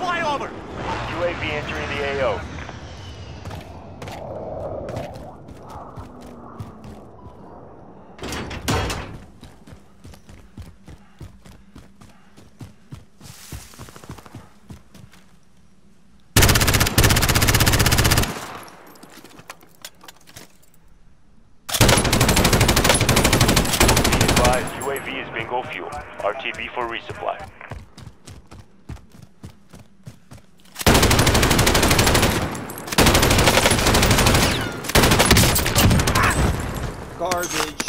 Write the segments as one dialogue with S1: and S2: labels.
S1: flyover! UAV entering the AO. UAV is bingo fuel. RTB for resupply.
S2: Garbage.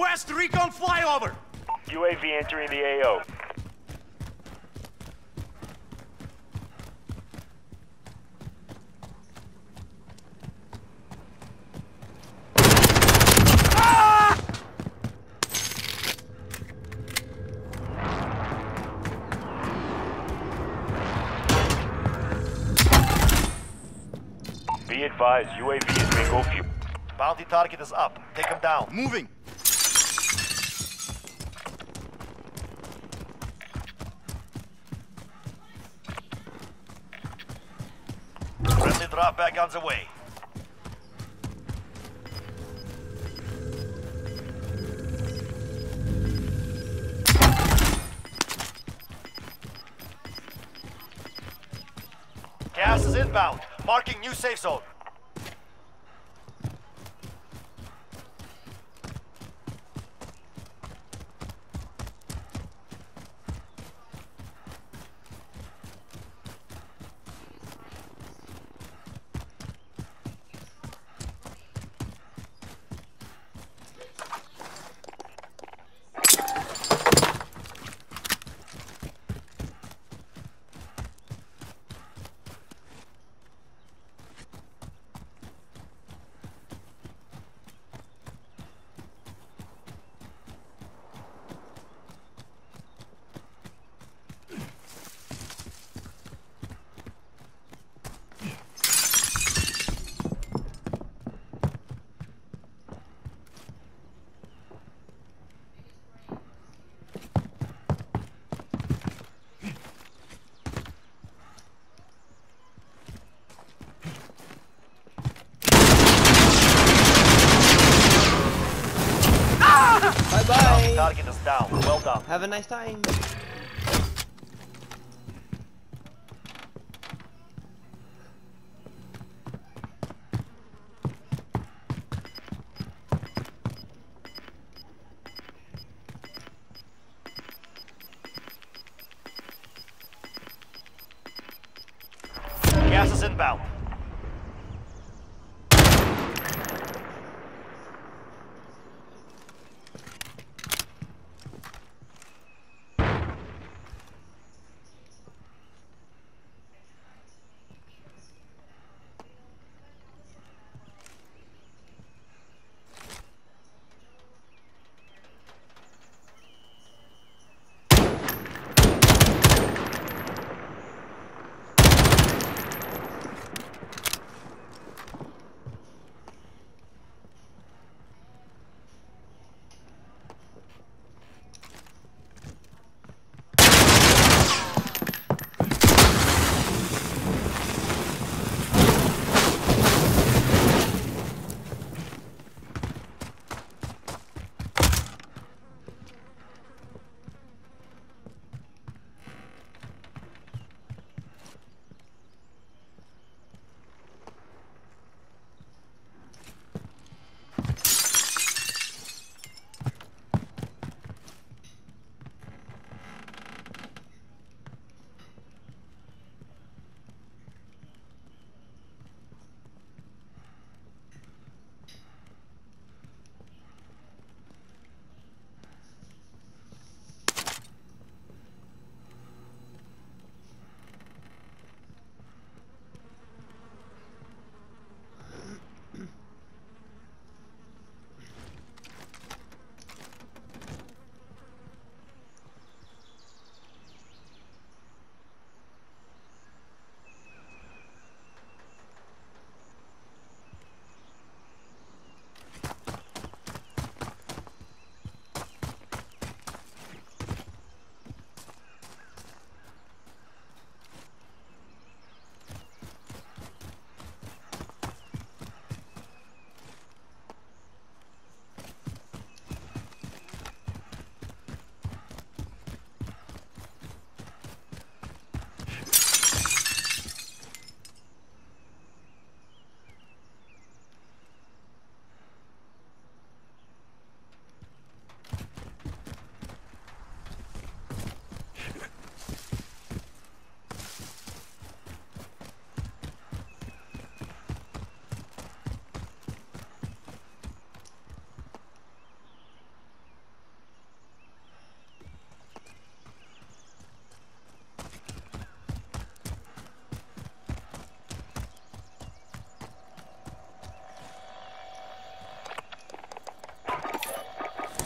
S3: Request recon flyover!
S1: UAV entering the AO. Be advised, UAV is bingo fuel.
S3: Bounty target is up. Take him down. Moving! Friendly drop back on the way. Gas is inbound. Marking new safe zone. Target is down. Well done.
S2: Have a nice time.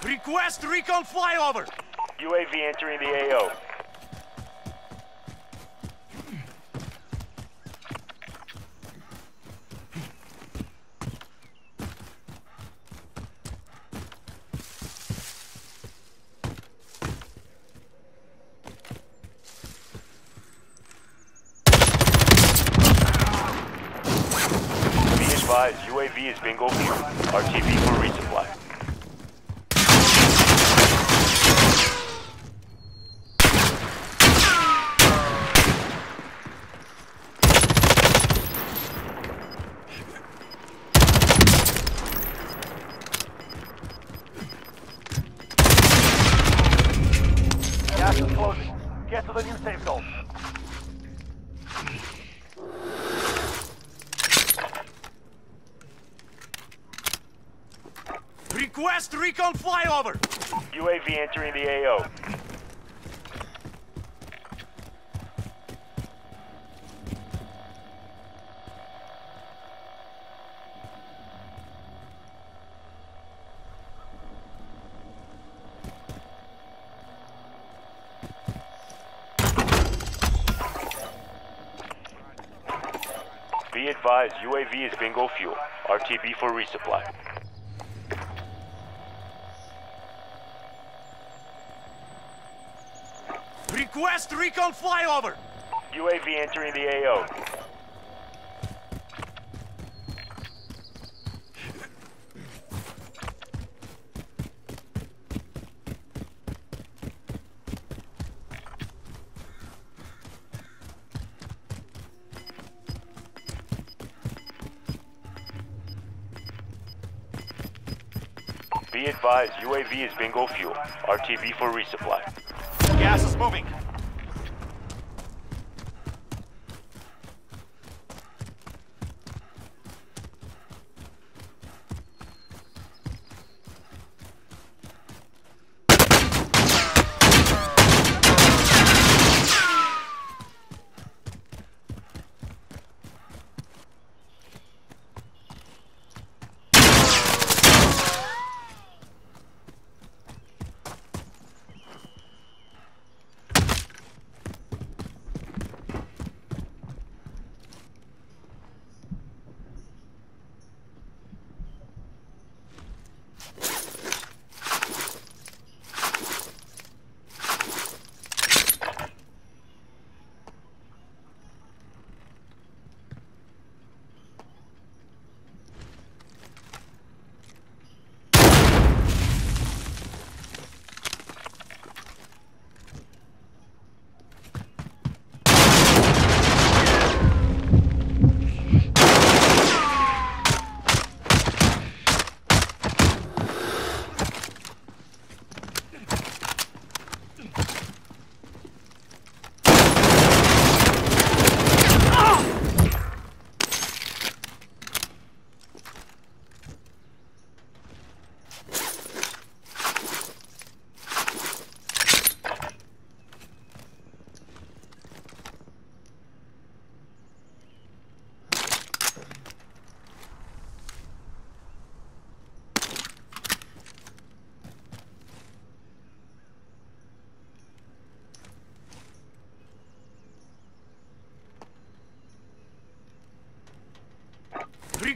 S4: Request recon flyover!
S3: UAV entering the AO. UAV is bingo fuel. RTB for resupply.
S4: Request recon flyover!
S3: UAV entering the AO. Be advised, UAV is bingo fuel. RTB for resupply.
S4: Request recon flyover!
S3: UAV entering the AO. Be advised, UAV is bingo fuel. RTB for resupply.
S5: Gas is moving.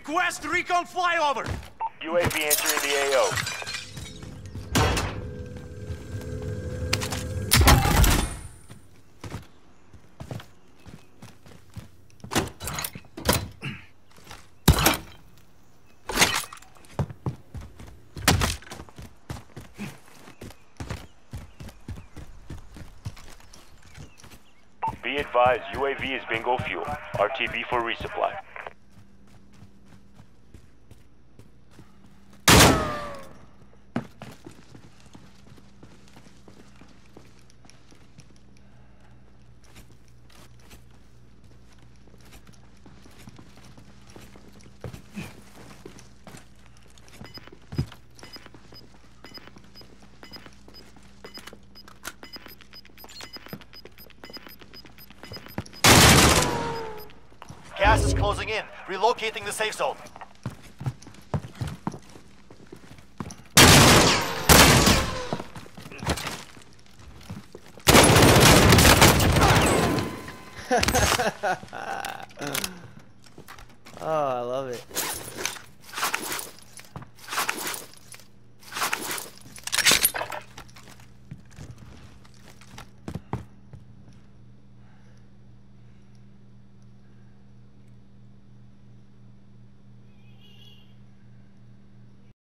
S4: Request recon flyover!
S3: UAV entering the AO. Be advised, UAV is bingo fuel. RTB for resupply.
S5: Relocating the safe zone.
S2: Ha ha ha ha!